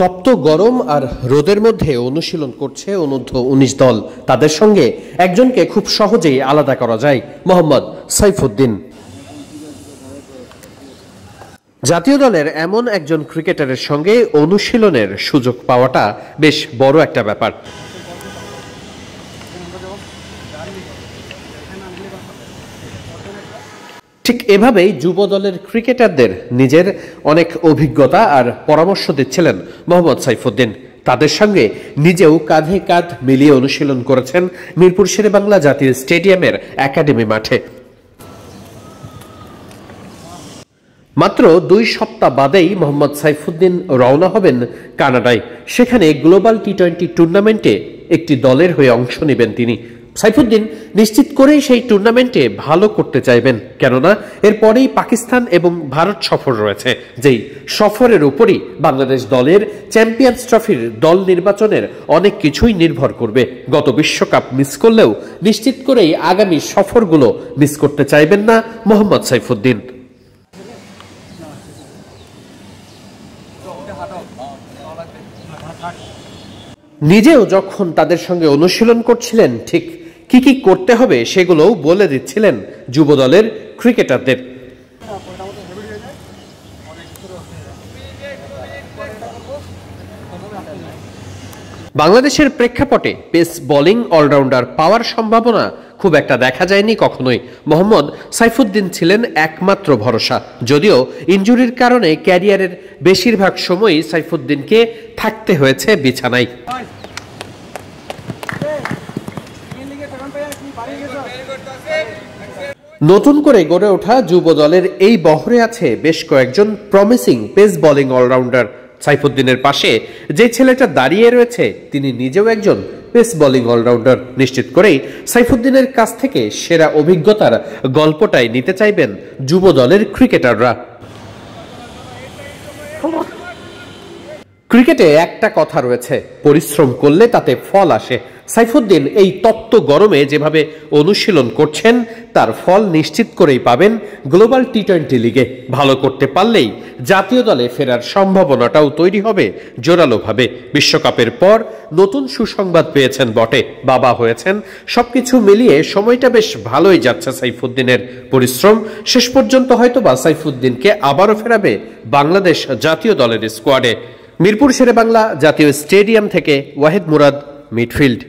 তপ্ত গরম আর রোদের মধ্যে অনুশীলন করছে অনূর্ধ্ব উনিশ দল। তাদের সঙ্গে একজনকে খুব সহজেই আলাদা করা যায়, মোহাম্মদ সাইফুদ্দিন। জাতীয় দলের এমন একজন ক্রিকেটারের সঙ্গে অনুশীলনের সুযোগ পাওয়াটা বেশ বড় একটা ব্যাপার। ঠিক এভাবেই যুব দলের ক্রিকেটারদের নিজের অনেক অভিজ্ঞতা আর পরামর্শ দিচ্ছিলেন মোহাম্মদ সাইফুদ্দিন। তাদের সঙ্গে নিজেও কাঁধে কাঁধ মিলিয়ে অনুশীলন করেছেন মিরপুর শেরে বাংলা জাতীয় স্টেডিয়ামের একাডেমি মাঠে। মাত্র দুই সপ্তাহ বাদেই মোহাম্মদ সাইফুদ্দিন রওনা হবেন কানাডায়। সেখানে গ্লোবাল টি টোয়েন্টি টুর্নামেন্টে একটি দলের হয়ে অংশ নেবেন তিনি। সাইফুদ্দিন নিশ্চিত করেই সেই টুর্নামেন্টে ভালো করতে চাইবেন। কেননা, এরপরেই পাকিস্তান এবং ভারত সফর রয়েছে, যেই সফরের উপরই বাংলাদেশ দলের চ্যাম্পিয়ন্স ট্রফির দল নির্বাচনের অনেক কিছুই নির্ভর করবে। গত বিশ্বকাপ মিস করলেও নিশ্চিত করেই আগামী সফরগুলো মিস করতে চাইবেন না মোহাম্মদ সাইফুদ্দিন। নিজেও যখন তাদের সঙ্গে অনুশীলন করছিলেন, ঠিক কি কি করতে হবে সেগুলোও বলে দিচ্ছিলেন যুব দলের ক্রিকেটারদের। বাংলাদেশের প্রেক্ষাপটে পেস বোলিং অলরাউন্ডার পাওয়ার সম্ভাবনা খুব একটা দেখা যায়নি কখনোই। মোহাম্মদ সাইফুদ্দিন ছিলেন একমাত্র ভরসা। যদিও ইঞ্জুরির কারণে ক্যারিয়ারের বেশিরভাগ সময়ই সাইফুদ্দিনকে থাকতে হয়েছে বিছানায়। নতুন করে গড়ে ওঠা যুব দলের এই বহরে আছে বেশ কয়েকজন প্রমিসিং পেস বোলিং অলরাউন্ডার সাইফুদ্দিনের পাশে যে ছেলেটা দাঁড়িয়ে রয়েছে, তিনি নিজেও একজন পেস বোলিং অলরাউন্ডার নিশ্চিত করেই সাইফুদ্দিনের কাছ থেকে সেরা অভিজ্ঞতার গল্পটাই নিতে চাইবেন যুব দলের ক্রিকেটাররা। ক্রিকেটে একটা কথা রয়েছে, পরিশ্রম করলে তাতে ফল আসে। সাইফুদ্দিন এই তত্ত্ব গরমে যেভাবে অনুশীলন করছেন, তার ফল নিশ্চিত করেই পাবেন গ্লোবাল টি টোয়েন্টি লিগে। ভালো করতে পারলেই জাতীয় দলে ফেরার সম্ভাবনাটাও তৈরি হবে জোরালোভাবে। বিশ্বকাপের পর নতুন সুসংবাদ পেয়েছেন বটে, বাবা হয়েছেন। সবকিছু মিলিয়ে সময়টা বেশ ভালোই যাচ্ছে সাইফুদ্দিনের পরিশ্রম। শেষ পর্যন্ত হয়তো বা সাইফুদ্দিনকে আবারও ফেরাবে বাংলাদেশ জাতীয় দলের স্কোয়াডে মিরপুর শেরে বাংলা জাতীয় স্টেডিয়াম থেকে ওয়াহেদ মুরাদ, মিডফিল্ড।